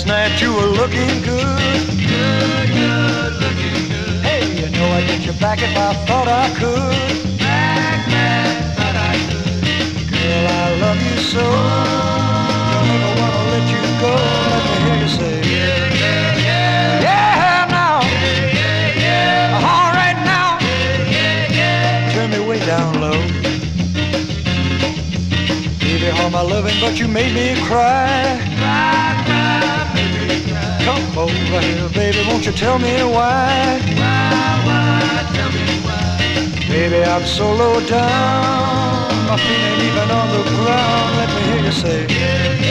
last night, you were looking good. Good, good, looking good. Hey, you know I'd get you back if I thought I could. Back, back, thought I could. Girl, I love you so. Don't wanna let you go. Let me hear you say. Yeah, yeah, yeah. Yeah, now. Yeah, yeah, yeah. All right now. Yeah, yeah, yeah. Turn me way down low. Baby, all my loving, but you made me cry. Cry. Come over here, baby, won't you tell me why? Why, why, tell me why? Baby, I'm so low down, my feet ain't even on the ground. Let me hear you say, yeah, yeah,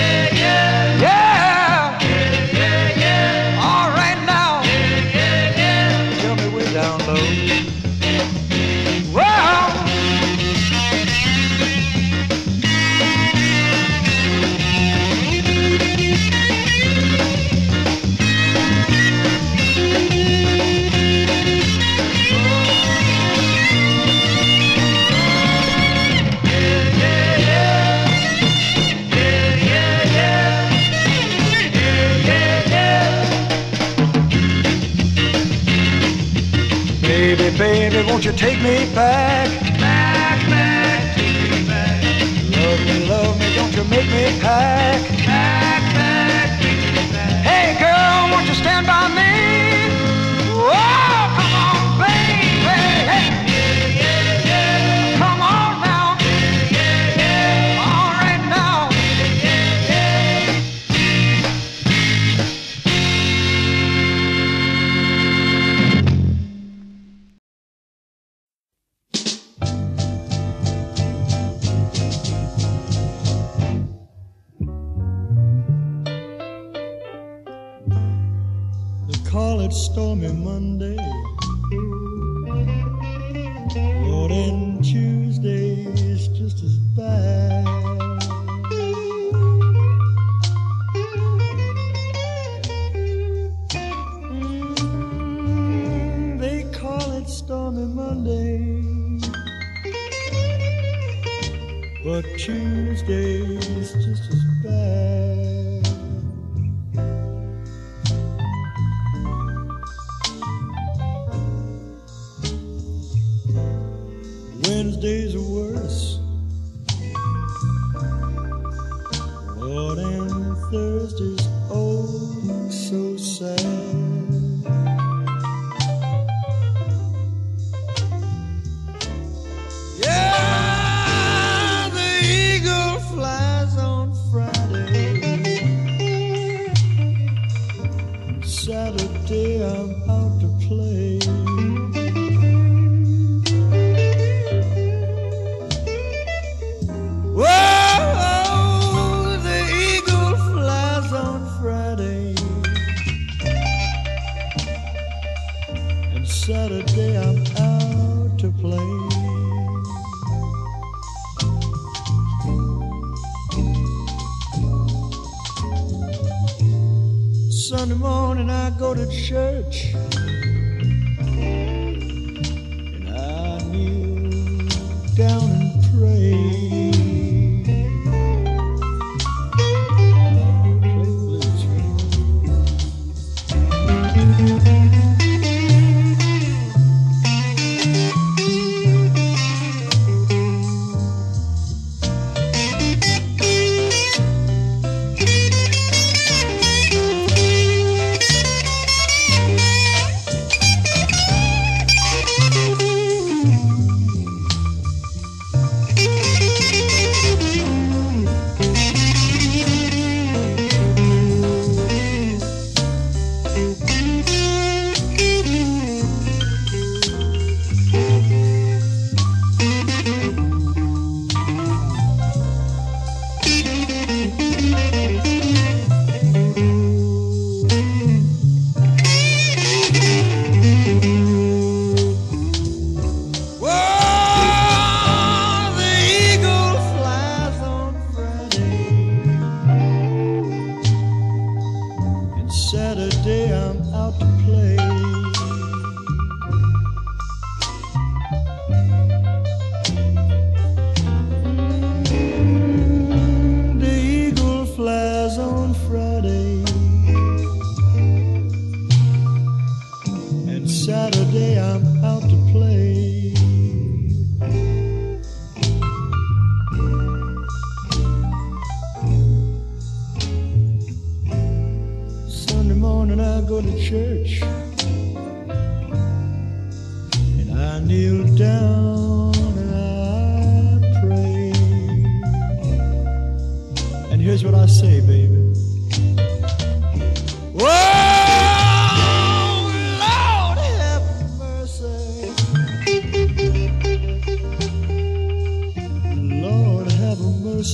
Stormy Monday. But then Tuesday is just as bad. Mm, they call it Stormy Monday. But Tuesday is just as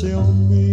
on me.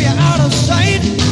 You're out of sight.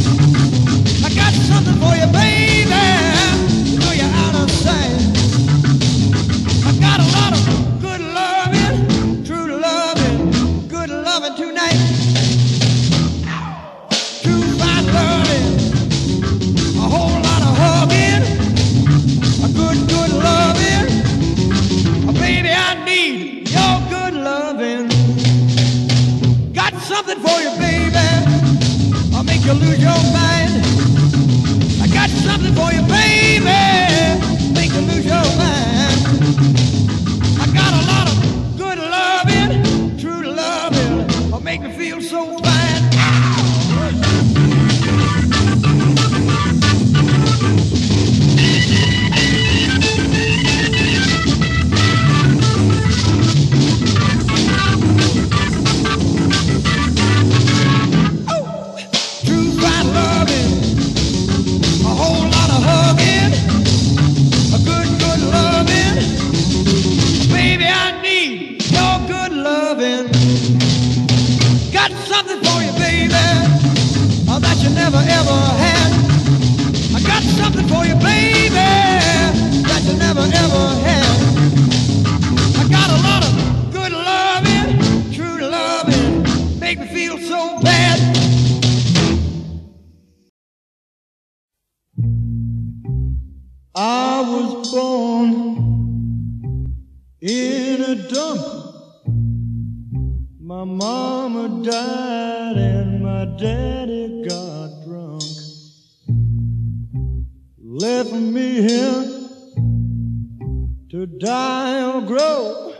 to die or grow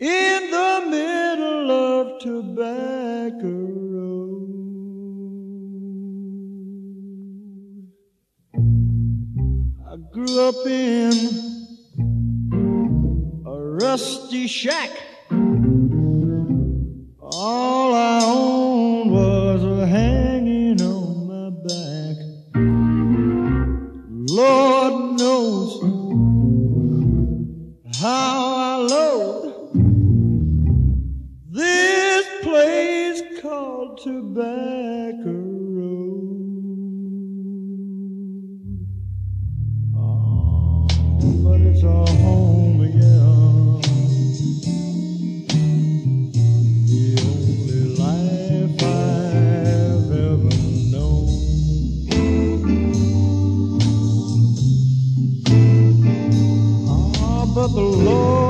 in the middle of tobacco road. I grew up in a rusty shack. All I own. the Lord.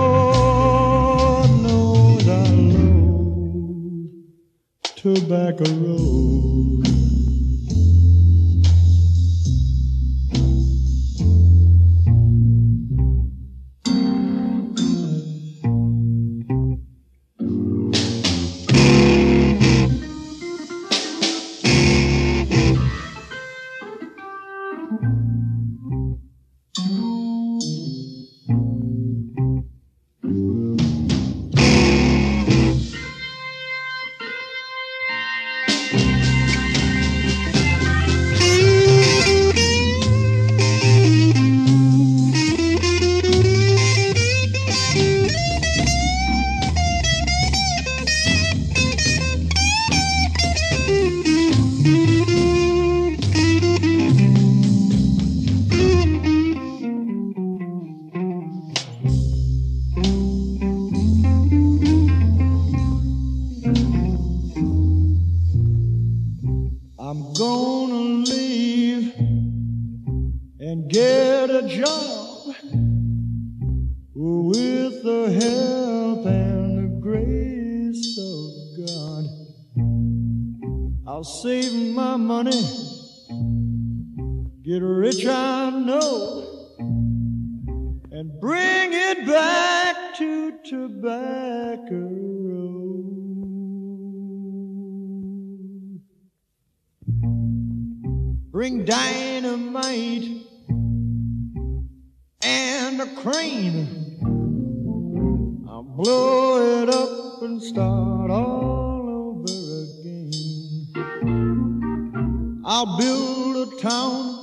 and a crane. I'll blow it up and start all over again. I'll build a town